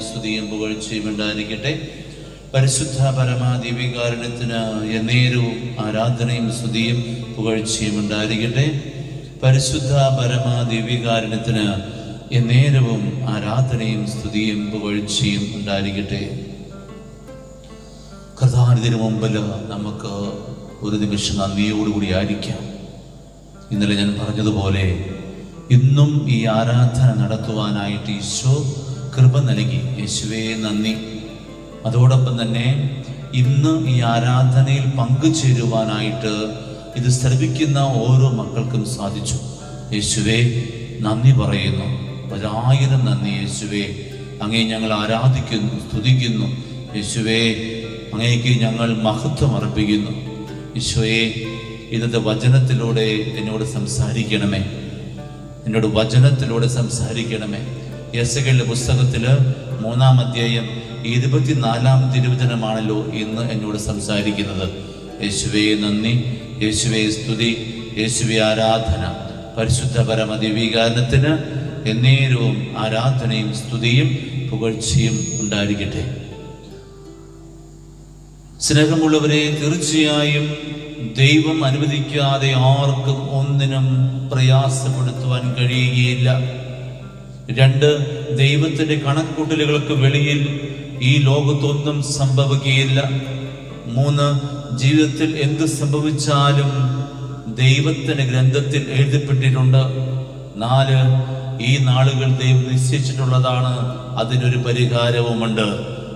സ്തുതിയും പുകഴ്ചയും ഉണ്ടായിരിക്കട്ടെ. പരിശുദ്ധ പരമാദിവികാരണത്തിനായ നേരവും ആരാധനയും സ്തുതിയും പുകഴ്ചയും ഉണ്ടായിരിക്കട്ടെ. പരിശുദ്ധ പരമാദിവികാരണത്തിന് എന്നേരവും ആരാധനയും സ്തുതിയും പുകഴ്ചയും ഉണ്ടായിരിക്കട്ടെ. കഥാനിതിന് മുമ്പിൽ നമുക്ക് ഒരു നിമിഷം നന്ദിയോടുകൂടി ആയിരിക്കാം. ഇന്നലെ ഞാൻ പറഞ്ഞതുപോലെ ഇന്നും ഈ ആരാധന നടത്തുവാനായിട്ട് ഈശോ കൃപ നൽകി. യേശുവേ നന്ദി. അതോടൊപ്പം തന്നെ ഇന്ന് ഈ ആരാധനയിൽ പങ്കുചേരുവാനായിട്ട് ഇത് ശ്രമിക്കുന്ന ഓരോ മക്കൾക്കും സാധിച്ചു. യേശുവേ നന്ദി പറയുന്നു. ഒരായിരം നന്ദി യേശുവേ. അങ്ങേ ഞങ്ങൾ ആരാധിക്കുന്നു സ്തുതിക്കുന്നു. യേശുവേ അങ്ങേക്ക് ഞങ്ങൾ മഹത്വം അർപ്പിക്കുന്നു. യേശുവേ ഇന്നത്തെ വചനത്തിലൂടെ എന്നോട് സംസാരിക്കണമേ. എന്നോട് വചനത്തിലൂടെ സംസാരിക്കണമേ. യസകളുടെ പുസ്തകത്തിൽ മൂന്നാം അധ്യായം ഇരുപത്തിനാലാം തിരുവചനമാണല്ലോ ഇന്ന് എന്നോട് സംസാരിക്കുന്നത്. യേശുവേ നന്ദി. യേശുവേ സ്തുതി. യേശുവേ ആരാധന. പരിശുദ്ധ പരമദിവീകാരണത്തിന് എന്നേരവും ആരാധനയും സ്തുതിയും പുകഴ്ചയും ഉണ്ടായിരിക്കട്ടെ. സ്നേഹമുള്ളവരെ തീർച്ചയായും ദൈവം അനുവദിക്കാതെ ആർക്കും ഒന്നിനും പ്രയാസപ്പെടുത്തുവാൻ കഴിയുകയില്ല. രണ്ട് ദൈവത്തിന്റെ കണക്കൂട്ടലുകൾക്ക് വെളിയിൽ ഈ ലോകത്തൊന്നും സംഭവിക്കുകയില്ല. മൂന്ന് ജീവിതത്തിൽ എന്ത് സംഭവിച്ചാലും ദൈവത്തിന്റെ ഗ്രന്ഥത്തിൽ എഴുതപ്പെട്ടിട്ടുണ്ട്. നാല് ഈ നാളുകൾ ദൈവം നിശ്ചയിച്ചിട്ടുള്ളതാണ്. അതിനൊരു പരിഹാരവുമുണ്ട്.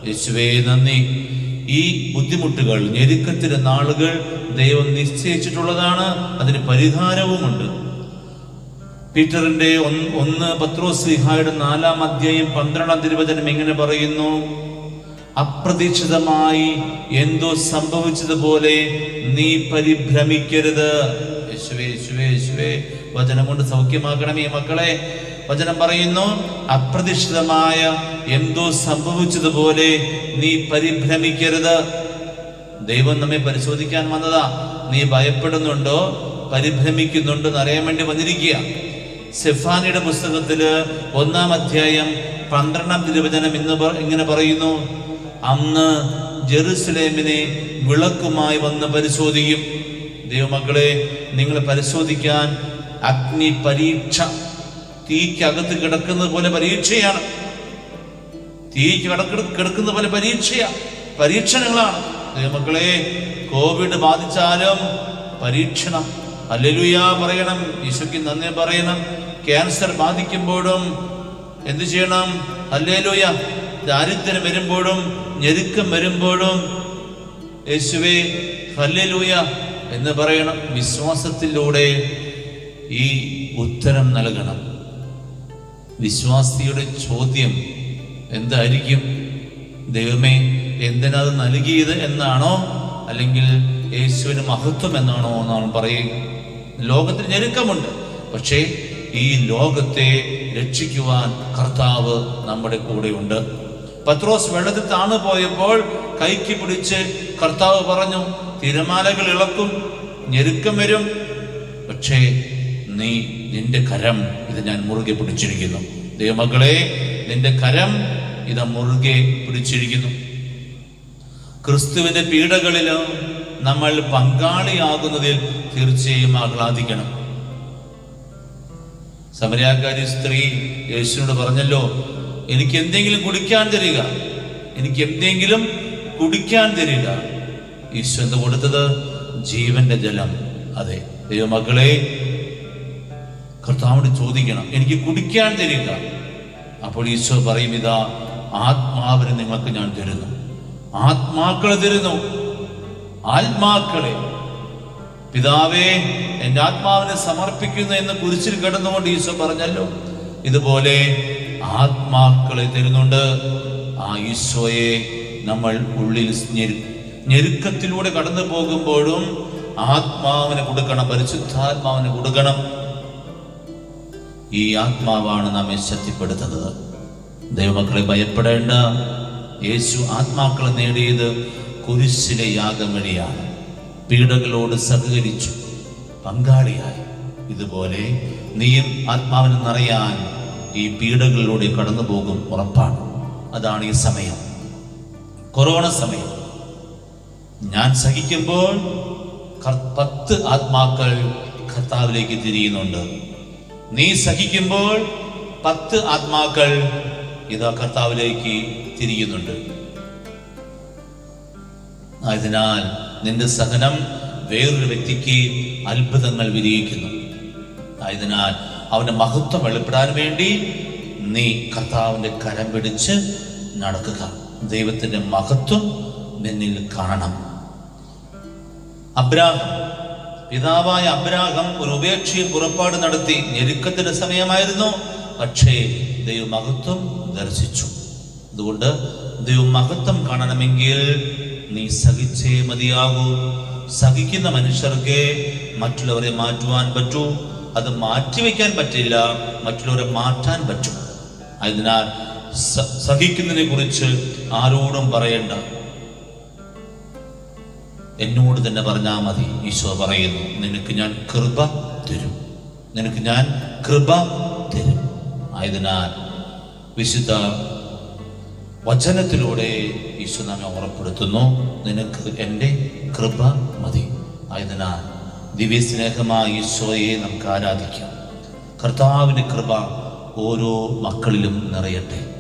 യേശുവേ നന്ദി. ഈ ബുദ്ധിമുട്ടുകൾ ഞെരുക്കത്തിന്റെ നാളുകൾ ദൈവം നിശ്ചയിച്ചിട്ടുള്ളതാണ്. അതിന് പരിഹാരവുമുണ്ട്. പീറ്ററിന്റെ ഒന്ന് ഒന്ന് പത്രോസ് ലിഹായുടെ നാലാം അധ്യായം പന്ത്രണ്ടാം തിരുവചനം എങ്ങനെ പറയുന്നു? അപ്രതീക്ഷിതമായി എന്തോ സംഭവിച്ചതുപോലെ നീ പരിഭ്രമിക്കരുത്. യേശുവേ യേശുവേ യേശുവേ വചനം കൊണ്ട് സൗഖ്യമാക്കണമേ മക്കളെ. വചനം പറയുന്നു അപ്രതീക്ഷിതമായ എന്തോ സംഭവിച്ചതുപോലെ നീ പരിഭ്രമിക്കരുത്. ദൈവം നമ്മെ പരിശോധിക്കാൻ വന്നതാ. നീ ഭയപ്പെടുന്നുണ്ടോ? പരിഭ്രമിക്കുന്നുണ്ടോ എന്ന് അറിയാൻ വേണ്ടി വന്നിരിക്കുക. സെഫാനിയുടെ പുസ്തകത്തിൽ ഒന്നാം അധ്യായം പന്ത്രണ്ടാം തിരുവചനം ഇന്ന് ഇങ്ങനെ പറയുന്നു അന്ന് ജെറുസലേമിനെ വിളക്കുമായി വന്ന് പരിശോധിക്കും. ദൈവമക്കളെ നിങ്ങൾ പരിശോധിക്കാൻ അഗ്നി പരീക്ഷ തീക്കകത്ത് കിടക്കുന്നത് പോലെ പരീക്ഷയാണ്. തീക്ക് കിടക്ക കിടക്കുന്ന പോലെ പരീക്ഷയാണ് പരീക്ഷണങ്ങളാണ്. ദൈവമക്കളെ കോവിഡ് ബാധിച്ചാലും പരീക്ഷണം. അല്ലെലുയ പറയണം. ഈശോയ്ക്ക് നന്ദി പറയണം. ക്യാൻസർ ബാധിക്കുമ്പോഴും എന്ത് ചെയ്യണം? അല്ലേലുയ ദാരിദ്ര്യം വരുമ്പോഴും ഞെരുക്കം വരുമ്പോഴും യേശുവേ ഹല്ലേലൂയ. എന്ന് പറയണം. വിശ്വാസത്തിലൂടെ ഈ ഉത്തരം നൽകണം. വിശ്വാസിയുടെ ചോദ്യം എന്തായിരിക്കും? ദൈവമേ എന്തിനത് നൽകിയത് എന്നാണോ? അല്ലെങ്കിൽ യേശുവിന് മഹത്വം എന്നാണോ എന്നാണ് പറയുക. ലോകത്തിൽ ഞെരുക്കമുണ്ട്. പക്ഷേ ഈ ലോകത്തെ രക്ഷിക്കുവാൻ കർത്താവ് നമ്മുടെ കൂടെയുണ്ട്. പത്രോസ് വെള്ളത്തിൽ താണു പോയപ്പോൾ കൈക്ക് പിടിച്ച് കർത്താവ് പറഞ്ഞു തിരമാലകൾ ഇളക്കും ഞെരുക്കം വരും. പക്ഷേ നീ നിന്റെ കരം ഇത് ഞാൻ മുറുകെ പിടിച്ചിരിക്കുന്നു. ദൈവമക്കളെ നിന്റെ കരം ഇത് മുറുകെ പിടിച്ചിരിക്കുന്നു. ക്രിസ്തുവിന്റെ പീഡകളിൽ നമ്മൾ പങ്കാളിയാകുന്നതിൽ തീർച്ചയായും ആഹ്ലാദിക്കണം. സമരാകാരി സ്ത്രീ യേശുവിനോട് പറഞ്ഞല്ലോ എനിക്ക് എന്തെങ്കിലും കുടിക്കാൻ തരിക. എനിക്ക് എന്തെങ്കിലും കുടിക്കാൻ തരിക. ഈശോ എന്ത് കൊടുത്തത്? ജീവന്റെ ജലം. അതെ. ദൈവമക്കളെ കർത്താവിനോട് ചോദിക്കണം. എനിക്ക് കുടിക്കാൻ തരിക അപ്പോൾ ഈശോ പറയും ഇതാ ആത്മാവിനെ നിങ്ങൾക്ക് ഞാൻ തരുന്നു. ആത്മാക്കളെ തരുന്നു. ആത്മാക്കളെ. പിതാവേ എന്റെ ആത്മാവിനെ സമർപ്പിക്കുന്നു എന്ന് കുരിശിൽ കിടന്നുകൊണ്ട് ഈശോ പറഞ്ഞല്ലോ. ഇതുപോലെ ആത്മാക്കളെ തരുന്നുണ്ട്. ആ ഈശോയെ നമ്മൾ ഉള്ളിൽ ഞെരു ഞെരുക്കത്തിലൂടെ കടന്നു പോകുമ്പോഴും ആത്മാവിന് കൊടുക്കണം പരിശുദ്ധാത്മാവിന് കൊടുക്കണം. ഈ ആത്മാവാണ് നമ്മെ ശക്തിപ്പെടുത്തുന്നത്. ദൈവമക്കളെ ഭയപ്പെടേണ്ട. യേശു ആത്മാക്കളെ നേടിയത് കുരിശിലെ യാഗം വഴിയാണ് പീഡകളോട് സഹകരിച്ചു പങ്കാളിയായി. ഇതുപോലെ നീയും ആത്മാവിനെ നിറയാൻ ഈ പീഡകളിലൂടെ കടന്നു പോകും ഉറപ്പാണ്. അതാണ് ഈ സമയം. കൊറോണ സമയം. ഞാൻ സഹിക്കുമ്പോൾ പത്ത് ആത്മാക്കൾ കർത്താവിലേക്ക് തിരിയുന്നുണ്ട്. നീ സഹിക്കുമ്പോൾ പത്ത് ആത്മാക്കൾ ഇതാ കർത്താവിലേക്ക് തിരിയുന്നുണ്ട്. അതിനാൽ നിന്റെ സഹനം വേറൊരു വ്യക്തിക്ക് അത്ഭുതങ്ങൾ വിരിയിക്കുന്നു. ആയതിനാൽ അവന്റെ മഹത്വം വെളിപ്പെടാൻ വേണ്ടി നീ കർത്താവിന്റെ കരം പിടിച്ച് നടക്കുക. ദൈവത്തിന്റെ മഹത്വം നിന്നിൽ കാണണം. അബ്രാഹം പിതാവായ അബ്രാഹം ഒരു ഉപേക്ഷയും പുറപ്പാട് നടത്തി ഞെരുക്കത്തിന്റെ സമയമായിരുന്നു. പക്ഷേ ദൈവമഹത്വം ദർശിച്ചു. അതുകൊണ്ട് ദൈവമഹത്വം കാണണമെങ്കിൽ നീ സഹിച്ചേ മതിയാകൂ. സഹിക്കുന്ന മനുഷ്യർക്ക് മറ്റുള്ളവരെ മാറ്റുവാൻ പറ്റൂ. അത് മാറ്റിവെക്കാൻ പറ്റില്ല മറ്റുള്ളവരെ മാറ്റാൻ പറ്റും. അതിനാൽ സഹിക്കുന്നതിനെ കുറിച്ച് ആരോടും പറയണ്ട. എന്നോട് തന്നെ പറഞ്ഞാൽ മതി ഈശോ പറയുന്നു. നിനക്ക് ഞാൻ കൃപ തരും. നിനക്ക് ഞാൻ കൃപ തരും. ആയതിനാൽ വിശുദ്ധ വചനത്തിലൂടെ ഈശോ നമ്മെ ഉറപ്പെടുത്തുന്നു നിനക്ക് എന്റെ കൃപ മതി. ആയതിനാൽ ദിവ്യസ്നേഹമായ ഈശോയെ നമുക്ക് ആരാധിക്കാം. കർത്താവിന്റെ കൃപ ഓരോ മക്കളിലും നിറയട്ടെ.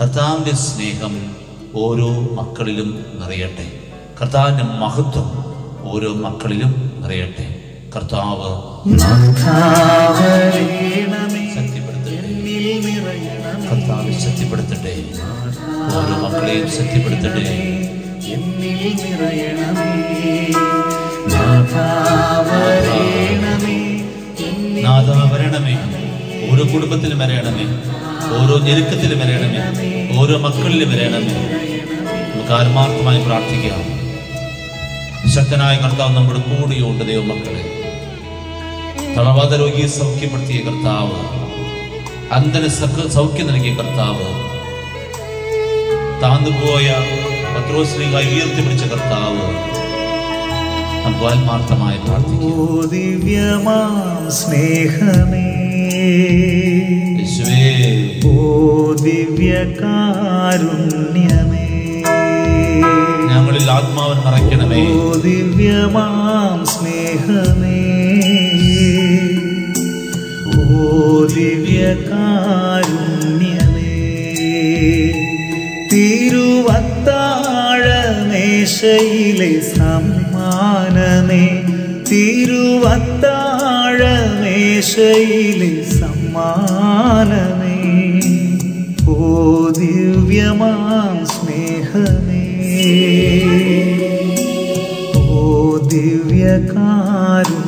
കർത്താവിന്റെ സ്നേഹം ഓരോ മക്കളിലും നിറയട്ടെ. കർത്താവിന്റെ മഹത്വം ഓരോ മക്കളിലും നിറയട്ടെ. കർത്താവ് കർത്താവ് ശക്തിപ്പെടുത്തട്ടെ. ഓരോ മക്കളെയും ശക്തിപ്പെടുത്തട്ടെ. നാഥ വരണമേ. ഓരോ കുടുംബത്തിലും വരയണമേ ഓരോ ഞെരുക്കത്തിലും വരയണമേ ഓരോ മക്കളിലും വരയണമേ നമുക്ക് ആത്മാർത്ഥമായി പ്രാർത്ഥിക്കാം. ശക്തനായ കർത്താവ് നമ്മുടെ കൂടെയുണ്ട് ദൈവമക്കളെ. തളവാത രോഗിയെ സൗഖ്യപ്പെടുത്തിയ കർത്താവ് അന്തന സൗഖ്യം നൽകിയ കർത്താവ് താന്നുപോയ ഉയർത്തി ഉയർത്തിപ്പിടിച്ച കർത്താവ് നമുക്ക് ആത്മാർത്ഥമായി പ്രാർത്ഥിക്കാം. സ്നേഹമേ. ദിവ്യകാരുണ്യമേ. ആത്മാവൻ നിറയ്ക്കണമേ. ദിവ്യമാം സ്നേഹമേ. ഓ ദിവ്യകാരുണ്യമേ തിരുവത്താഴമേശയിലെ സമ്മാനമേ. തിരുവത്താഴമേശയിലെ സമ്മാനമേ. ഓ ദിവ്യമാം സ്നേഹമേ. ദിവ്യകാരുണ്യമേ